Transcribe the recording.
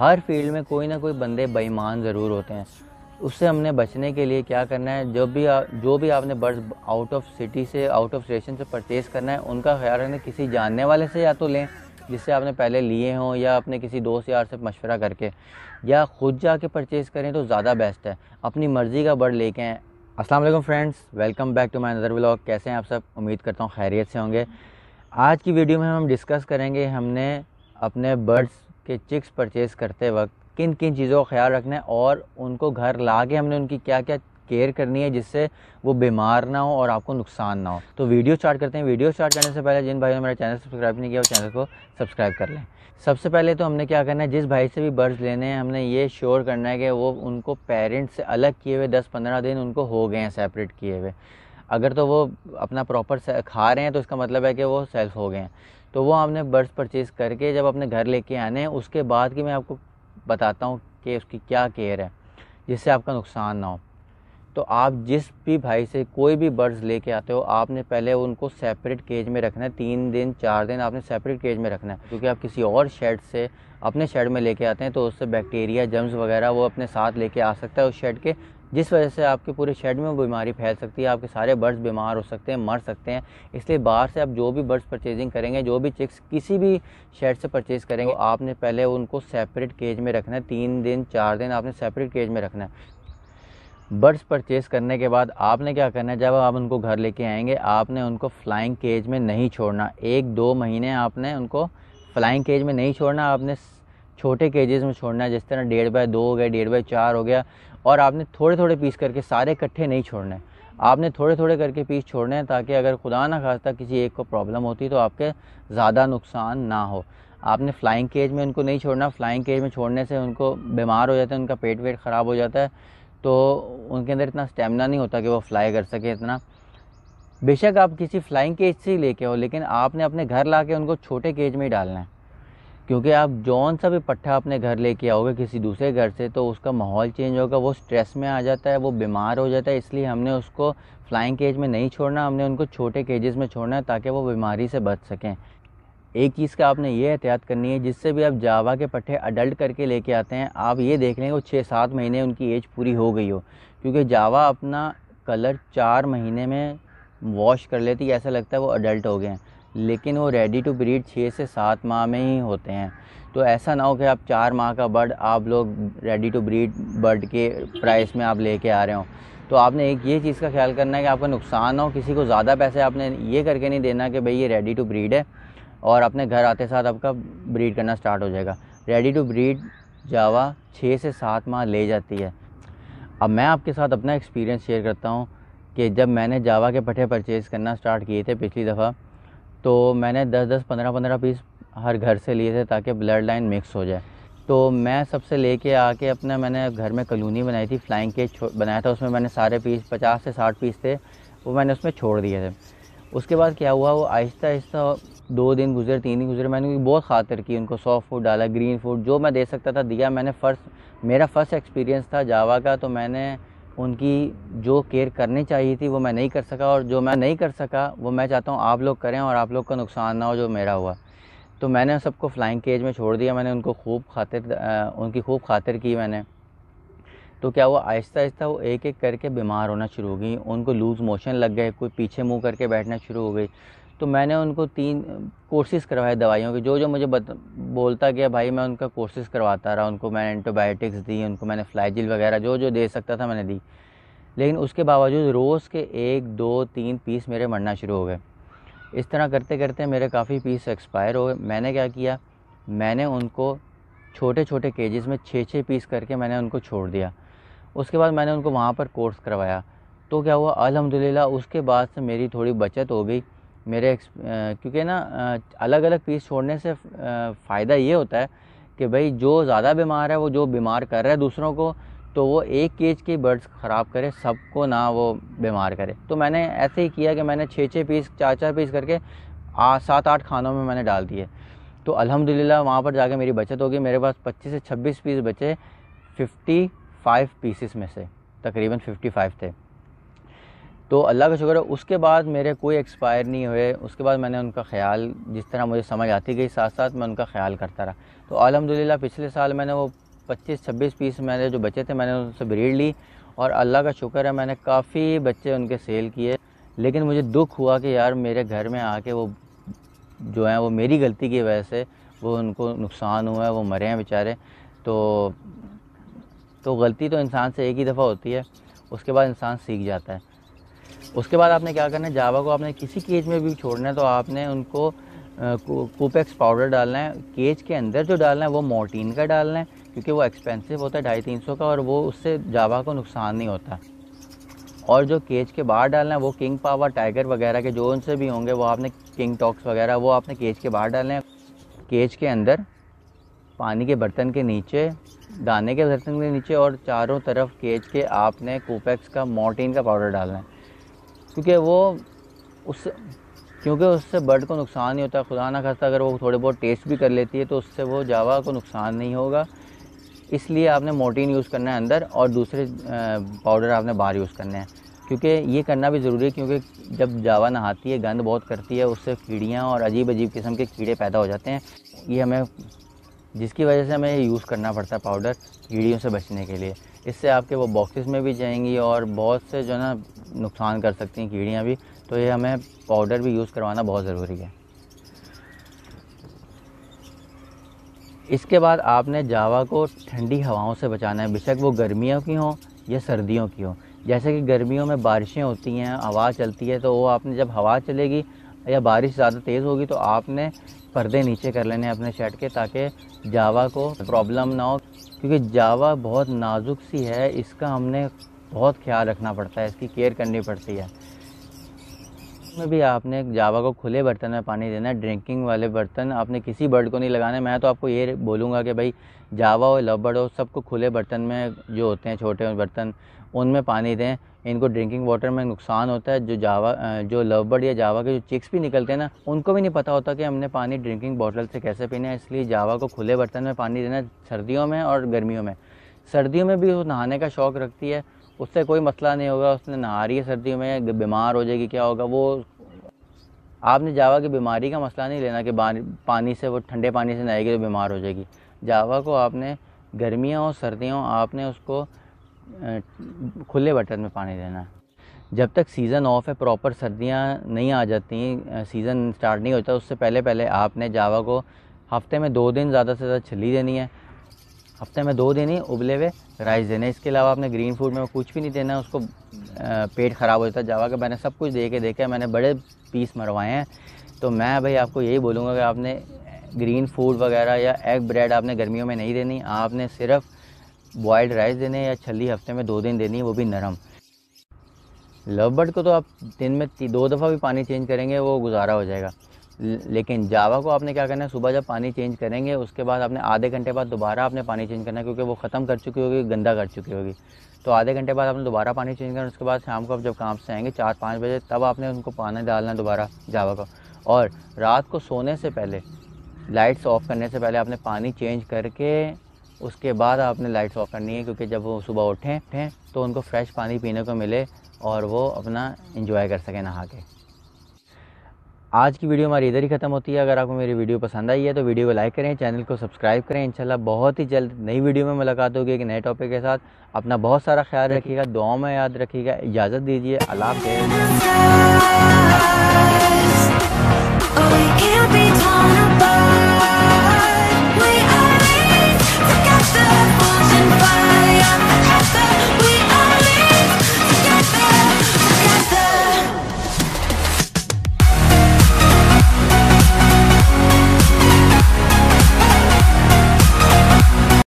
हर field में कोई ना कोई बंदे बेईमान ज़रूर होते हैं। उससे हमने बचने के लिए क्या करना है? जो भी आ, जो भी आपने बर्ड्स आउट ऑफ़ सिटी से आउट ऑफ़ स्टेशन से परचेज़ करना है उनका ख्याल रखना किसी जानने वाले से या तो लें जिससे आपने पहले लिए हों या अपने किसी दोस्त यार से मशवरा करके। या ख़ुद जा जाके परचेज़ करें तो ज़्यादा बेस्ट है। अपनी मर्ज़ी का बर्ड लेके आएँ। वालेकुम friends welcome back to my other vlog कैसे हैं आप सब? उम्मीद करता हूँ खैरियत से होंगे। आज की वीडियो में हम डिस्कस करेंगे हमने अपने बर्ड्स के चिक्स परचेज़ करते वक्त किन किन चीज़ों का ख्याल रखना है और उनको घर ला के हमने उनकी क्या क्या केयर करनी है जिससे वो बीमार ना हो और आपको नुकसान ना हो। तो वीडियो स्टार्ट करते हैं। वीडियो स्टार्ट करने से पहले जिन भाइयों ने मेरा चैनल सब्सक्राइब नहीं किया, वो चैनल को सब्सक्राइब कर लें। सबसे पहले तो हमने क्या करना है, जिस भाई से भी बर्ड्स लेने हैं, हमने ये श्योर करना है कि वो उनको पेरेंट्स से अलग किए हुए दस पंद्रह दिन उनको हो गए हैं सेपरेट किए हुए। अगर तो वो अपना प्रॉपर खा रहे हैं तो इसका मतलब है कि वो सेल्फ हो गए हैं। तो वो आपने बर्ड्स परचेज़ करके जब अपने घर लेके आने हैं उसके बाद की मैं आपको बताता हूँ कि उसकी क्या केयर है, जिससे आपका नुकसान ना हो। तो आप जिस भी भाई से कोई भी बर्ड्स लेके आते हो, आपने पहले उनको सेपरेट केज में रखना है, तीन दिन, चार दिन आपने सेपरेट केज में रखना है, क्योंकि आप किसी और शेड से, अपने शेड में लेके आते हैं तो उससे बैक्टीरिया जम्स वगैरह वो अपने साथ लेके आ सकता है उस शेड के जिस वजह से आपके पूरे शेड में बीमारी फैल सकती है आपके सारे बर्ड्स बीमार हो सकते हैं मर सकते हैं। इसलिए बाहर से आप जो भी बर्ड्स परचेजिंग करेंगे जो भी चिक्स किसी भी शेड से परचेज़ करेंगे तो आपने पहले उनको सेपरेट केज में रखना है तीन दिन चार दिन आपने सेपरेट केज में रखना है। बर्ड्स परचेज़ करने के बाद आपने क्या करना है जब आप उनको घर लेके आएँगे आपने उनको फ्लाइंग केज में नहीं छोड़ना। एक दो महीने आपने उनको फ्लाइंग केज में नहीं छोड़ना आपने छोटे केजेस में छोड़ना है जिस तरह डेढ़ बाय दो हो गया डेढ़ बाय चार हो गया और आपने थोड़े थोड़े पीस करके सारे इकट्ठे नहीं छोड़ने। आपने थोड़े थोड़े करके पीस छोड़ने हैं ताकि अगर खुदा ना खास्ता किसी एक को प्रॉब्लम होती तो आपके ज़्यादा नुकसान ना हो। आपने फ्लाइंग केज में उनको नहीं छोड़ना। फ्लाइंग केज में छोड़ने से उनको बीमार हो जाते हैं, उनका पेट वेट ख़राब हो जाता है तो उनके अंदर इतना स्टेमिना नहीं होता कि वो फ्लाई कर सके इतना। बेशक आप किसी फ्लाइंग केज से ही लेके हो लेकिन आपने अपने घर ला के उनको छोटे केज में ही डालना है। क्योंकि आप जौन सा भी पट्टा अपने घर लेके आओगे किसी दूसरे घर से तो उसका माहौल चेंज होगा, वो स्ट्रेस में आ जाता है, वो बीमार हो जाता है, इसलिए हमने उसको फ्लाइंग केज में नहीं छोड़ना, हमने उनको छोटे केजेस में छोड़ना है ताकि वो बीमारी से बच सकें। एक चीज़ का आपने ये एहतियात करनी है, जिससे भी आप जावा के पट्टे अडल्ट करके लेके आते हैं, आप ये देख लें वो छः सात महीने उनकी एज पूरी हो गई हो। क्योंकि जावा अपना कलर चार महीने में वॉश कर लेती है, ऐसा लगता है वो अडल्ट हो गए हैं। लेकिन वो रेडी टू ब्रीड छः से सात माह में ही होते हैं। तो ऐसा ना हो कि आप चार माह का बर्ड, आप लोग रेडी टू ब्रीड बर्ड के प्राइस में आप लेके आ रहे हो। तो आपने एक ये चीज़ का ख्याल करना है कि आपका नुकसान ना हो, किसी को ज़्यादा पैसे आपने ये करके नहीं देना कि भाई ये रेडी टू ब्रीड है और अपने घर आते साथ आपका ब्रीड करना स्टार्ट हो जाएगा। रेडी टू ब्रीड जावा छः से सात माह ले जाती है। अब मैं आपके साथ अपना एक्सपीरियंस शेयर करता हूँ कि जब मैंने जावा के पट्टे परचेज़ करना स्टार्ट किए थे पिछली दफ़ा तो मैंने दस दस पंद्रह पंद्रह पीस हर घर से लिए थे ताकि ब्लड लाइन मिक्स हो जाए। तो मैं सबसे लेके आके अपना मैंने घर में कलोनी बनाई थी, फ्लाइंग केज बनाया था, उसमें मैंने सारे पीस, पचास से साठ पीस थे, वो मैंने उसमें छोड़ दिए थे। उसके बाद क्या हुआ, वो आहिस्ता आहिस्ता दो दिन गुजरे, तीन दिन गुजरे, मैंने बहुत खातिर की, उनको सॉफ्ट फ़ूड डाला ग्रीन फ़ूड जो मैं दे सकता था, दिया मैंने फ़र्स्ट मेरा फ़र्स्ट एक्सपीरियंस था जावा का तो मैंने उनकी जो केयर करनी चाहिए थी वो मैं नहीं कर सका और जो मैं नहीं कर सका, वो मैं चाहता हूँ आप लोग करें और आप लोग का नुकसान ना हो जो मेरा हुआ। तो मैंने सबको फ्लाइंग केज में छोड़ दिया, मैंने उनको खूब खातिर उनकी खूब खातिर की मैंने। तो क्या हुआ? आहिस्ता आहिस्ता वो एक एक करके बीमार होना शुरू हो गई, उनको लूज़ मोशन लग गए, कोई पीछे मुँह करके बैठना शुरू हो गई। तो मैंने उनको तीन कोर्सेज़ करवाए दवाइयों के। जो जो मुझे बत, बोलता गया भाई मैं उनका कोर्सेज़ करवाता रहा उनको मैंने एंटीबायोटिक्स दी उनको मैंने फ्लाइजिल वगैरह जो जो दे सकता था मैंने दी। लेकिन उसके बावजूद रोज़ के एक दो तीन पीस मेरे मरना शुरू हो गए। इस तरह करते करते मेरे काफ़ी पीस एक्सपायर हो गए। मैंने क्या किया मैंने उनको छोटे छोटे केजेस में छः छः पीस करके मैंने उनको छोड़ दिया। उसके बाद मैंने उनको वहाँ पर कोर्स करवाया। तो क्या हुआ अलहमदिल्ला उसके बाद से मेरी थोड़ी बचत हो गई। मेरे क्योंकि ना अलग अलग पीस छोड़ने से फ़ायदा ये होता है कि भाई जो ज़्यादा बीमार है, वो जो बीमार कर रहा है दूसरों को तो वो एक केज के बर्ड्स ख़राब करे, सबको ना वो बीमार करे। तो मैंने ऐसे ही किया कि मैंने छः छः पीस चार चार पीस करके सात आठ खानों में मैंने डाल दिए। तो अल्हम्दुलिल्लाह वहाँ पर जाके मेरी बचत होगी। मेरे पास पच्चीस से छब्बीस पीस बचे फिफ्टी फाइव पीसेस में से, तकरीबन फिफ्टी फाइव थे। तो अल्लाह का शुक्र है, उसके बाद मेरे कोई एक्सपायर नहीं हुए। उसके बाद मैंने उनका ख्याल, जिस तरह मुझे समझ आती गई साथ साथ मैं उनका ख्याल करता रहा। तो अलहमदिल्ला पिछले साल मैंने वो पच्चीस छब्बीस पीस मैंने जो बचे थे, मैंने उनसे ब्रीड ली और अल्लाह का शुक्र है, मैंने काफ़ी बच्चे उनके सेल किए। लेकिन मुझे दुख हुआ कि यार, मेरे घर में आके वो जो है, वो मेरी गलती की वजह से वो उनको नुकसान हुआ है, वो मरे हैं बेचारे। तो तो गलती तो इंसान से एक ही दफ़ा होती है, उसके बाद इंसान सीख जाता है। उसके बाद आपने क्या करना है? जावा को आपने किसी केज में भी छोड़ना है तो आपने उनको कूपेक्स पाउडर डालना है। केज के अंदर जो डालना है, वो मोटीन का डालना है, क्योंकि वो एक्सपेंसिव होता है, ढाई तीन सौ का, और वो उससे जावा को नुकसान नहीं होता। और जो केज के बाहर डालना है, वो किंग पावर टाइगर वगैरह के, जो उनसे भी होंगे, वो आपने किंग टॉक्स वगैरह, वो आपने केज के बाहर डालने हैं। केज के अंदर पानी के बर्तन के नीचे, दाने के बर्तन के नीचे, और चारों तरफ़ केज के आपने कोपेक्स का मोटीन का पाउडर डालना है। क्योंकि वो उस, क्योंकि उससे बर्ड को नुकसान नहीं होता, खुदा ना खास्ता अगर वो थोड़े बहुत टेस्ट भी कर लेती है तो उससे वो जावा को नुकसान नहीं होगा। इसलिए आपने मोटीन यूज़ करना है अंदर और दूसरे पाउडर आपने बाहर यूज़ करने हैं। क्योंकि ये करना भी ज़रूरी है, क्योंकि जब जावा नहाती है, गंद बहुत करती है, उससे कीड़ियाँ और अजीब अजीब किस्म के कीड़े पैदा हो जाते हैं। ये हमें जिसकी वजह से हमें यूज़ करना पड़ता है पाउडर कीड़ियों से बचने के लिए। इससे आपके वो बॉक्सेस में भी जाएँगी और बहुत से जो ना नुकसान कर सकती हैं कीड़ियाँ भी तो ये हमें पाउडर भी यूज़ करवाना बहुत ज़रूरी है। इसके बाद आपने जावा को ठंडी हवाओं से बचाना है, बेशक वो गर्मियों की हों या सर्दियों की हों। जैसे कि गर्मियों में बारिशें होती हैं, हवा चलती है तो वो आपने जब हवा चलेगी या बारिश ज़्यादा तेज़ होगी तो आपने पर्दे नीचे कर लेने अपने शर्ट के ताकि जावा को प्रॉब्लम ना हो, क्योंकि जावा बहुत नाजुक सी है। इसका हमने बहुत ख्याल रखना पड़ता है, इसकी केयर करनी पड़ती है। में भी आपने जावा को खुले बर्तन में पानी देना है ड्रिंकिंग वाले बर्तन। आपने किसी बर्ड को नहीं लगाने, मैं तो आपको ये बोलूँगा कि भाई जावा हो लव बर्ड हो सबको खुले बर्तन में जो होते हैं, छोटे बर्तन उनमें पानी दें। इनको ड्रिंकिंग वाटर में नुकसान होता है। जो जावा जो लव बर्ड या जावा के जो चिक्स भी निकलते हैं ना, उनको भी नहीं पता होता कि हमने पानी ड्रिंकिंग बॉटल से कैसे पीना है। इसलिए जावा को खुले बर्तन में पानी देना सर्दियों में और गर्मियों में। सर्दियों में भी वो नहाने का शौक़ रखती है। उससे कोई मसला नहीं होगा। उसने नहा रही है सर्दियों में बीमार हो जाएगी, क्या होगा? वो, आपने जावा की बीमारी का मसला नहीं लेना कि पानी से वो ठंडे पानी से नहाएगी तो बीमार हो जाएगी। जावा को आपने गर्मियाँ और सर्दियों, आपने उसको खुले बर्तन में पानी देना है। जब तक सीज़न ऑफ़ है प्रॉपर सर्दियाँ नहीं आ जाती सीज़न स्टार्ट नहीं होता, उससे पहले पहले आपने जावा को हफ़्ते में दो दिन ज़्यादा से ज़्यादा छली देनी है। हफ़्ते में दो दिन ही उबले हुए राइस देने इसके अलावा आपने ग्रीन फ़ूड में कुछ भी नहीं देना, उसको पेट ख़राब हो जाता है। जावा का मैंने सब कुछ दे के देखा है मैंने बड़े पीस मरवाए हैं। तो मैं भाई आपको यही बोलूँगा कि आपने ग्रीन फ़ूड वगैरह या एग ब्रेड आपने गर्मियों में नहीं देनी। आपने सिर्फ़ बॉयल्ड राइस देने या छली हफ़्ते में दो दिन देनी है, वो भी नरम। लव बर्ड को तो आप दिन में दो दफ़ा भी पानी चेंज करेंगे, वो गुजारा हो जाएगा। लेकिन जावा को आपने क्या करना है, सुबह जब पानी चेंज करेंगे, उसके बाद आपने आधे घंटे बाद दोबारा आपने पानी चेंज करना है, क्योंकि वो ख़त्म कर चुकी होगी, गंदा कर चुकी होगी। तो आधे घंटे बाद आपने दोबारा पानी चेंज करना उसके बाद शाम को आप जब काम से आएँगे, चार पाँच बजे, तब आपने उनको पानी डालना दोबारा जावा को। और रात को सोने से पहले लाइट्स ऑफ़ करने से पहले आपने पानी चेंज करके उसके बाद आपने लाइट्स ऑफ़ करनी है, क्योंकि जब वो सुबह उठें उठें तो उनको फ्रेश पानी पीने को मिले और वो अपना इंजॉय कर सकें नहा के आज की वीडियो हमारी इधर ही ख़त्म होती है। अगर आपको मेरी वीडियो पसंद आई है तो वीडियो को लाइक करें चैनल को सब्सक्राइब करें। इंशाल्लाह बहुत ही जल्द नई वीडियो में मुलाकात होगी एक नए टॉपिक के साथ। अपना बहुत सारा ख्याल रखिएगा, दुआओं में याद रखिएगा, इजाज़त दीजिए, अल्लाह